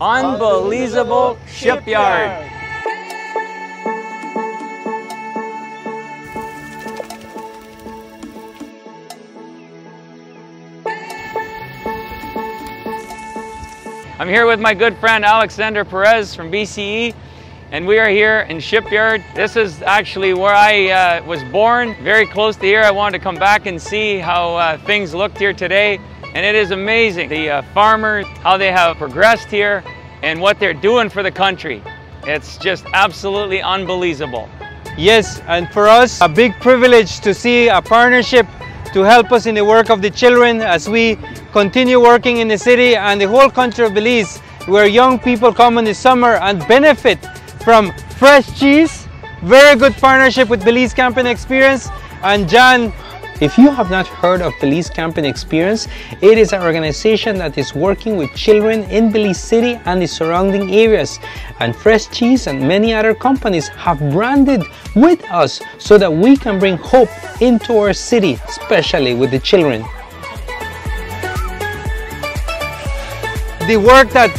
Unbelizeable Shipyard. I'm here with my good friend Alexander Perez from BCE and we are here in Shipyard. This is actually where I uh, was born, very close to here. I wanted to come back and see how uh, things looked here today and it is amazing. The uh, farmers, how they have progressed here and what they're doing for the country. It's just absolutely unbelizeable. Yes, and for us, a big privilege to see a partnership to help us in the work of the children as we continue working in the city and the whole country of Belize where young people come in the summer and benefit from fresh cheese, very good partnership with Belize Camping Experience and John if you have not heard of Belize Camping Experience, it is an organization that is working with children in Belize City and the surrounding areas. And Fresh Cheese and many other companies have branded with us so that we can bring hope into our city, especially with the children. The work that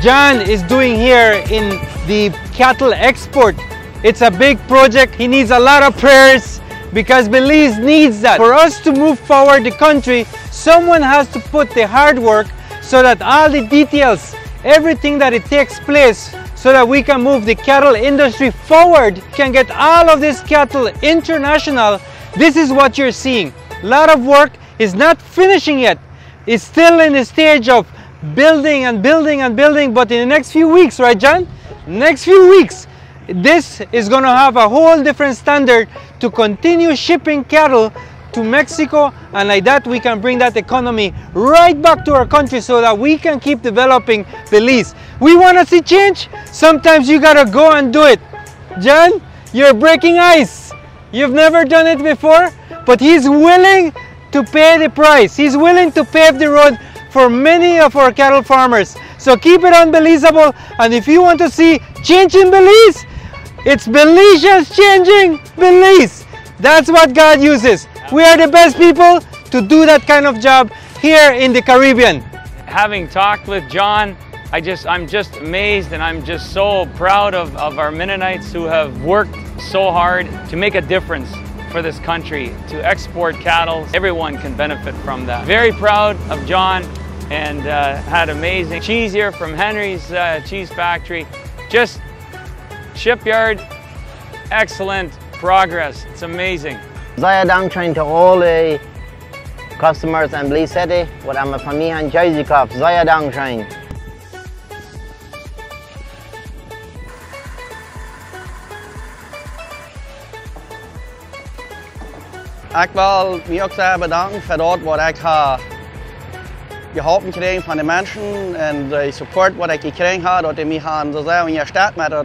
John is doing here in the cattle export, it's a big project. He needs a lot of prayers because Belize needs that. For us to move forward the country, someone has to put the hard work so that all the details, everything that it takes place so that we can move the cattle industry forward, can get all of this cattle international. This is what you're seeing. A lot of work is not finishing yet. It's still in the stage of building and building and building, but in the next few weeks, right John? Next few weeks, this is going to have a whole different standard to continue shipping cattle to Mexico and like that we can bring that economy right back to our country so that we can keep developing Belize. We want to see change? Sometimes you gotta go and do it. John, you're breaking ice. You've never done it before, but he's willing to pay the price. He's willing to pave the road for many of our cattle farmers. So keep it unbelizeable and if you want to see change in Belize, it's Belizeans changing Belize. That's what God uses. We are the best people to do that kind of job here in the Caribbean. Having talked with John, I just, I'm just amazed and I'm just so proud of, of our Mennonites who have worked so hard to make a difference for this country, to export cattle. Everyone can benefit from that. Very proud of John and uh, had amazing cheese here from Henry's uh, Cheese Factory. Just shipyard, excellent progress. It's amazing. Zayadang train to all the customers and Belize City. What I'm a family and Jersey Cup, Zayadang train. Ik wil me ook zeer bedanken voor dat wat ik heb geholpen gekregen van de mensen en de support wat ik gekregen heb, dat die mij gaan zo zeggen, in je stad met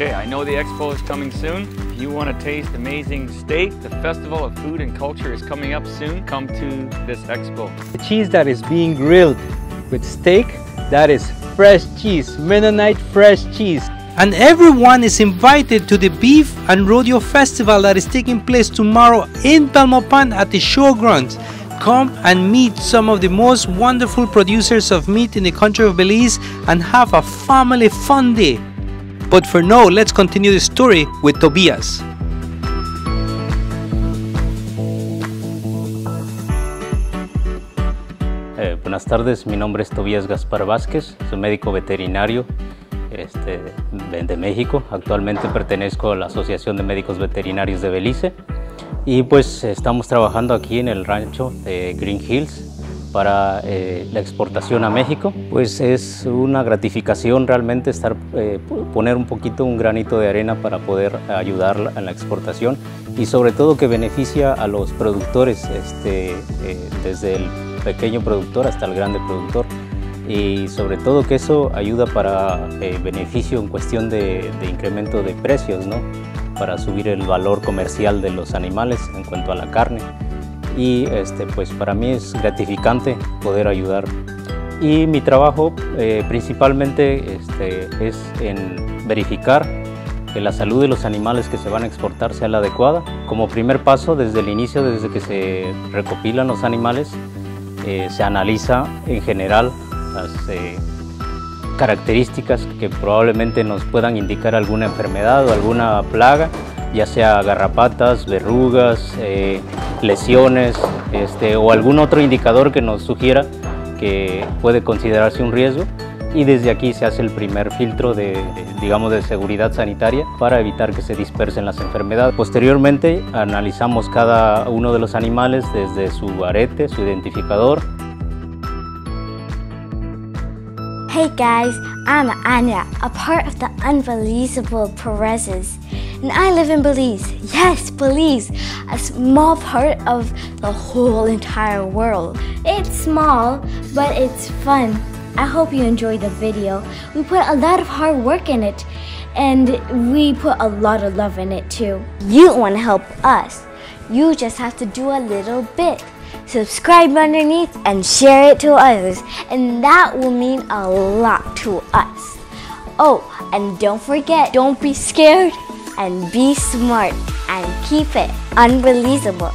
Okay, I know the expo is coming soon. If you want to taste amazing steak, the Festival of Food and Culture is coming up soon. Come to this expo. The cheese that is being grilled with steak, that is fresh cheese, Mennonite fresh cheese. And everyone is invited to the Beef and Rodeo Festival that is taking place tomorrow in Belmopan at the showgrounds. Come and meet some of the most wonderful producers of meat in the country of Belize and have a family fun day. But for now, let's continue the story with Tobias. Eh, buenas tardes, mi nombre es Tobías Gaspar Vázquez, soy médico veterinario este, de, de, México. Actualmente pertenezco a la Asociación de Médicos Veterinarios de Belice y pues estamos trabajando aquí en el rancho de Green Hills para eh, la exportación a México. Pues es una gratificación realmente estar, eh, poner un poquito, un granito de arena para poder ayudar a la exportación y sobre todo que beneficia a los productores, este, eh, desde el pequeño productor hasta el grande productor. y sobre todo que eso ayuda para eh, beneficio en cuestión de, de, incremento de precios, ¿no? para subir el valor comercial de los animales en cuanto a la carne y este, pues para mí es gratificante poder ayudar y mi trabajo eh, principalmente este, es en verificar que la salud de los animales que se van a exportar sea la adecuada. Como primer paso, desde el inicio, desde que se recopilan los animales, eh, se analiza en general las eh, características que probablemente nos puedan indicar alguna enfermedad o alguna plaga, ya sea garrapatas, verrugas, lesiones este, o algún otro indicador que nos sugiera que puede considerarse un riesgo y desde aquí se hace el primer filtro de, digamos, de seguridad sanitaria para evitar que se dispersen las enfermedades. Posteriormente analizamos cada uno de los animales desde su arete, su identificador. Hey guys, I'm Anya, a part of the Unbelizeable Perez's. And I live in Belize. Yes, Belize, a small part of the whole entire world. It's small, but it's fun. I hope you enjoyed the video. We put a lot of hard work in it, and we put a lot of love in it too. You want to help us. You just have to do a little bit. Subscribe underneath and share it to others, and that will mean a lot to us. Oh, and don't forget, don't be scared and be smart and keep it unbelizeable.